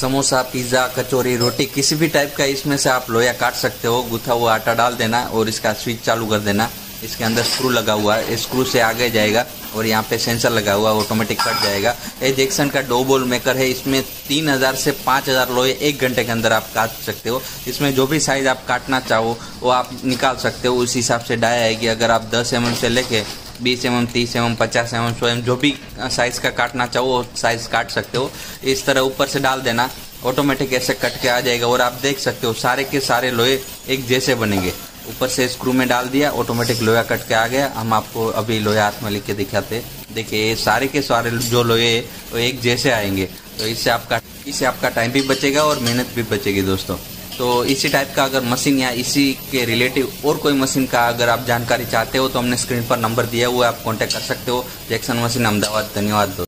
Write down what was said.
Samosa, pizza, कचौरी, रोटी, किसी भी type का इसमें से आप लोया काट सकते हो, गुथा हुआ आटा डाल देना और इसका स्विच चालू कर देना। इसके अंदर स्क्रू लगा हुआ है। स्क्रू से आगे जाएगा और यहाँ पे सेंसर लगा हुआ है ऑटोमेटिक कट जाएगा। ये जैक्सन का डो बोल मेकर है। इसमें तीन हज़ार से पाँच हज़ार लोहे एक घंटे के अंदर आप काट सकते हो। इसमें जो भी साइज़ आप काटना चाहो, वो आप निकाल सकते हो। उस हिसाब से डाई आएगी। अगर आप दस एम से लेके बीस एम एम तीस एम एम पचास एम एम सौ एम जो भी साइज़ का काटना चाहो वो साइज़ काट सकते हो। इस तरह ऊपर से डाल देना ऑटोमेटिक ऐसे कट के आ जाएगा और आप देख सकते हो, सारे के सारे लोहे एक जैसे बनेंगे। ऊपर से स्क्रू में डाल दिया ऑटोमेटिक लोहा कट के आ गया। हम आपको अभी लोहे हाथ में लिख के दिखाते देखिए, ये सारे के सारे जो लोहे वो एक जैसे आएँगे। तो इससे आपका इससे आपका टाइम भी बचेगा और मेहनत भी बचेगी दोस्तों। तो इसी टाइप का अगर मशीन या इसी के रिलेटिव और कोई मशीन का अगर आप जानकारी चाहते हो तो हमने स्क्रीन पर नंबर दिया हुआ है आप कॉन्टैक्ट कर सकते हो। जैक्सन मशीन अहमदाबाद, धन्यवाद